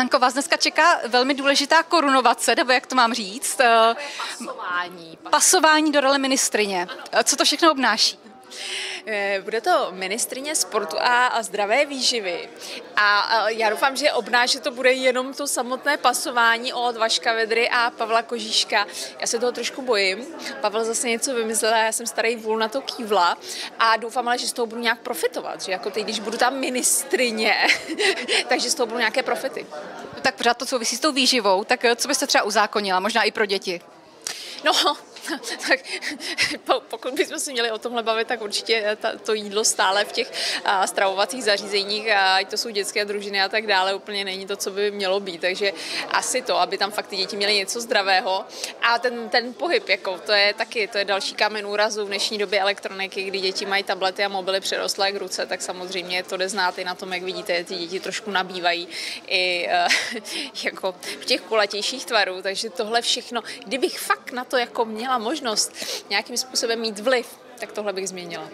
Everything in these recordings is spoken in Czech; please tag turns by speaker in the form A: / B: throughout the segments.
A: Hanko, vás dneska čeká velmi důležitá korunovace, nebo jak to mám říct?
B: Pasování.
A: Pasování do role ministrině. Co to všechno obnáší?
B: Eh, bude to ministrině sportu a, zdravé výživy. A, já doufám, že obnáže to bude jenom to samotné pasování od Vaška Vedry a Pavla Kožíška. Já se toho trošku bojím. Pavel zase něco vymyslel já jsem starý vůl na to kývla. A doufám ale, že z toho budu nějak profitovat. Že jako teď, když budu tam ministrině, takže z toho budu nějaké profity.
A: Tak pořád to souvisí s tou výživou. Tak co byste třeba uzákonila, možná i pro děti?
B: No, tak pokud bychom si měli o tomhle bavit, tak určitě to jídlo stále v těch stravovacích zařízeních, ať to jsou dětské družiny a tak dále, úplně není to, co by mělo být. Takže asi to, aby tam fakt ty děti měly něco zdravého. A ten, ten pohyb, jako, to je taky, to je další kámen úrazu v dnešní době elektroniky, kdy děti mají tablety a mobily přirostlé k ruce, tak samozřejmě to jde znát i na tom, jak vidíte, ty děti trošku nabývají i jako v těch kulatějších tvarů, takže tohle všechno, kdybych fakt na to jako měla možnost nějakým způsobem mít vliv, tak tohle bych změnila.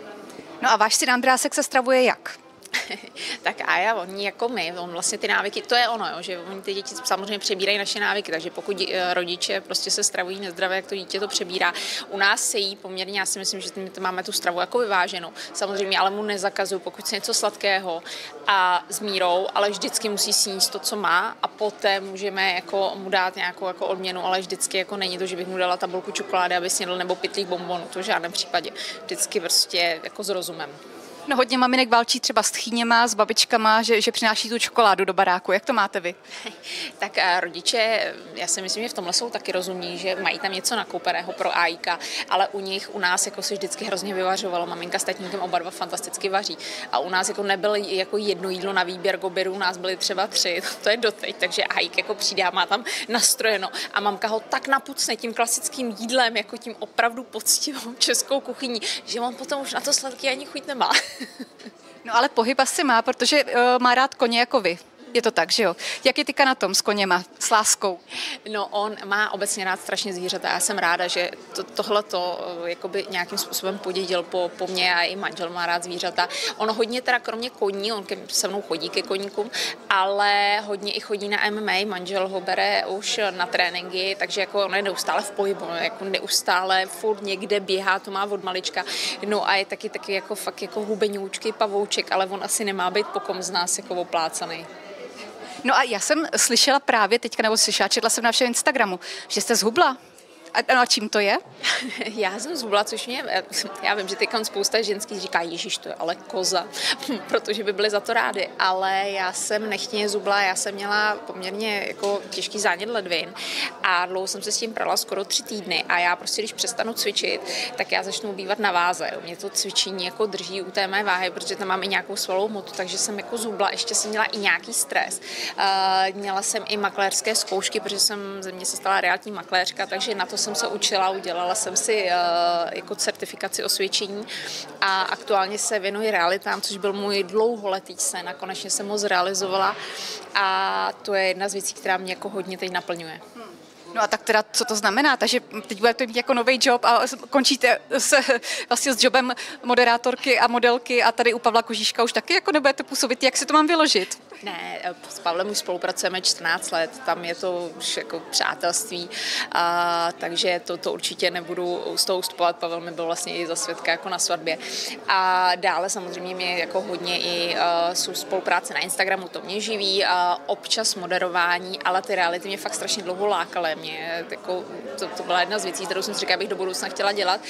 A: No a váš syn Andrásek se stravuje jak?
B: tak a já, oni jako my, on vlastně ty návyky, to je ono, jo, že oni ty děti samozřejmě přebírají naše návyky, takže pokud eh, rodiče prostě se stravují nezdravě, jak to dítě to přebírá. U nás se jí poměrně, já si myslím, že my to máme tu stravu jako vyváženou. Samozřejmě, ale mu nezakazuju, pokud se něco sladkého a s mírou, ale vždycky musí sníst to, co má a poté můžeme jako mu dát nějakou jako odměnu, ale vždycky jako není to, že bych mu dala tabulku čokolády, aby snědl nebo pitlík bombonů, to v žádném případě. Vždycky prostě jako s rozumem.
A: No hodně maminek válčí třeba s tchýněma, s babičkama, že, že přináší tu čokoládu do baráku. Jak to máte vy?
B: tak a rodiče, já si myslím, že v tomhle jsou taky rozumní, že mají tam něco nakoupeného pro AIka, ale u nich, u nás jako se vždycky hrozně vyvařovalo. Maminka s tatínkem oba dva fantasticky vaří. A u nás jako nebylo jako jedno jídlo na výběr goberu, u nás byly třeba tři, to je doteď, takže AIK jako přijde a má tam nastrojeno. A mamka ho tak napucne tím klasickým jídlem, jako tím opravdu poctivou českou kuchyní, že on potom už na to sladký ani chuť nemá.
A: No ale pohyb asi má, protože uh, má rád koně jako vy. Je to tak, že jo? Jak je tyka na tom s koněma, s láskou?
B: No on má obecně rád strašně zvířata. Já jsem ráda, že to, tohle to eh, jakoby nějakým způsobem podědil po, po mně a i manžel má rád zvířata. On hodně teda kromě koní, on ke, se mnou chodí ke koníkům, ale hodně i chodí na MMA, manžel ho bere už na tréninky, takže jako on je neustále v pohybu, jako neustále furt někde běhá, to má od malička. No a je taky taky jako fakt jako hubeňůčky, pavouček, ale on asi nemá být pokom z nás jako oplácaný.
A: No a já jsem slyšela právě teďka, nebo slyšela, četla jsem na všem Instagramu, že jste zhubla. A, a čím to je?
B: Já jsem zhubla, což mě, já vím, že teď spousta ženských říká, Ježíš, to je ale koza, protože by byly za to rády, ale já jsem nechtěně zubla, já jsem měla poměrně jako těžký zánět ledvin a dlouho jsem se s tím prala skoro tři týdny a já prostě, když přestanu cvičit, tak já začnu bývat na váze. Mě to cvičení jako drží u té mé váhy, protože tam mám i nějakou svalovou hmotu, takže jsem jako zubla, ještě jsem měla i nějaký stres. Uh, měla jsem i makléřské zkoušky, protože jsem ze mě se stala realitní makléřka, takže na to jsem se učila, udělala jsem si uh, jako certifikaci osvědčení a aktuálně se věnuji realitám, což byl můj dlouholetý sen a konečně jsem ho zrealizovala a to je jedna z věcí, která mě jako hodně teď naplňuje.
A: No a tak teda, co to znamená? Takže teď budete mít jako nový job a končíte se, vlastně s jobem moderátorky a modelky a tady u Pavla Kožíška už taky jako nebudete působit. Jak si to mám vyložit?
B: Ne, s Pavlem už spolupracujeme 14 let, tam je to už jako přátelství, a, takže to, to určitě nebudu z toho ustupovat. Pavel mi byl vlastně i za svědka jako na svatbě. A dále samozřejmě mě jako hodně i uh, jsou spolupráce na Instagramu, to mě živí, uh, občas moderování, ale ty reality mě fakt strašně dlouho lákaly. Mě, jako, to, to byla jedna z věcí, kterou jsem si říkala, abych do budoucna chtěla dělat,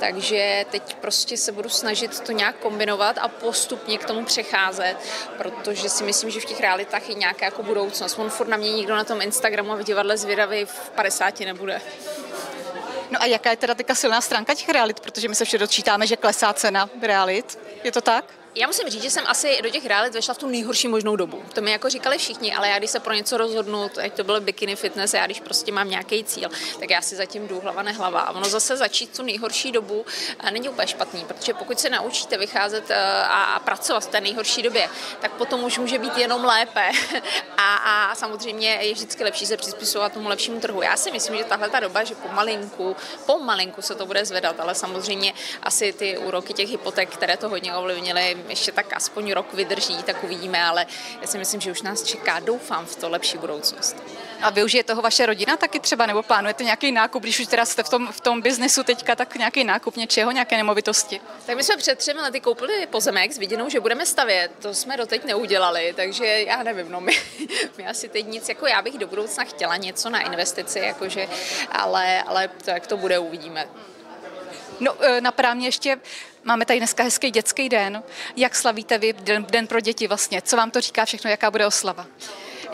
B: takže teď prostě se budu snažit to nějak kombinovat a postupně k tomu přecházet, protože si myslím, že v těch realitách je nějaká jako budoucnost. On furt na mě nikdo na tom Instagramu a v divadle zvědavý v 50 nebude.
A: No a jaká je teda teďka silná stránka těch realit, protože my se vše dočítáme, že klesá cena realit. Je to tak?
B: Já musím říct, že jsem asi do těch realit vešla v tu nejhorší možnou dobu. To mi jako říkali všichni, ale já když se pro něco rozhodnu, ať to bylo bikini fitness, já když prostě mám nějaký cíl, tak já si zatím jdu hlava nehlava. A ono zase začít tu nejhorší dobu není úplně špatný, protože pokud se naučíte vycházet eh, a, a pracovat v té nejhorší době, tak potom už může být jenom lépe. A, a samozřejmě je vždycky lepší se přizpůsobovat tomu lepšímu trhu. Já si myslím, že tahle ta doba, že pomalinku, pomalinku se to bude zvedat, ale samozřejmě asi ty úroky těch hypoték, které to hodně ovlivnily, ještě tak aspoň rok vydrží, tak uvidíme, ale já si myslím, že už nás čeká, doufám, v to lepší budoucnost.
A: A využije toho vaše rodina taky třeba, nebo plánujete nějaký nákup, když už teda jste v tom, v tom biznesu teďka, tak nějaký nákup něčeho, nějaké nemovitosti?
B: Tak my jsme před třemi lety koupili pozemek s viděnou, že budeme stavět. To jsme doteď neudělali, takže já nevím, no my, my asi teď nic, jako já bych do budoucna chtěla něco na investici, jakože, ale, ale to, jak to bude, uvidíme.
A: No, e, napadá mě ještě, máme tady dneska hezký dětský den. Jak slavíte vy den, den pro děti vlastně? Co vám to říká všechno, jaká bude oslava?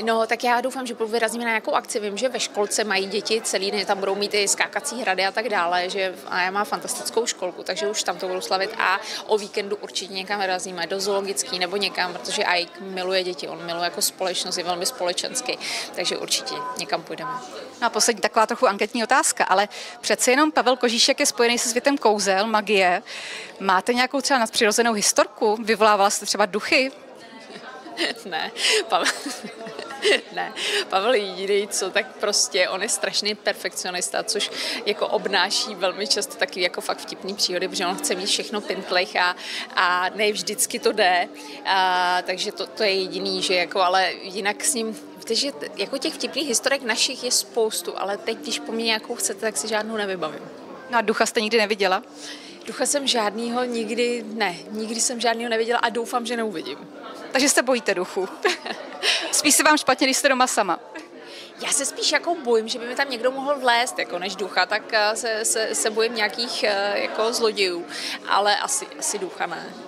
B: No, tak já doufám, že vyrazíme na nějakou akci. Vím, že ve školce mají děti celý den, tam budou mít i skákací hrady a tak dále, že a já mám fantastickou školku, takže už tam to budu slavit a o víkendu určitě někam vyrazíme, do zoologický nebo někam, protože Ike miluje děti, on miluje jako společnost, je velmi společenský, takže určitě někam půjdeme.
A: No a poslední taková trochu anketní otázka, ale přece jenom Pavel Kožíšek je spojený se světem kouzel, magie. Máte nějakou třeba nadpřirozenou historku? Vyvolávala jste třeba duchy?
B: ne, Pavel, ne, Pavel jediný, co tak prostě, on je strašný perfekcionista, což jako obnáší velmi často taky jako fakt vtipný příhody, protože on chce mít všechno pintlech a, a ne vždycky to jde, a, takže to, to je jediný, že jako, ale jinak s ním takže jako těch vtipných historek našich je spoustu, ale teď, když po mně nějakou chcete, tak si žádnou nevybavím.
A: No a ducha jste nikdy neviděla?
B: Ducha jsem žádnýho nikdy, ne, nikdy jsem žádnýho neviděla a doufám, že neuvidím.
A: Takže se bojíte duchu. Spíš se vám špatně, když jste doma sama.
B: Já se spíš jako bojím, že by mi tam někdo mohl vlézt, jako než ducha, tak eh, se, se, se bojím nějakých eh, jako zlodějů, ale asi, asi ducha ne.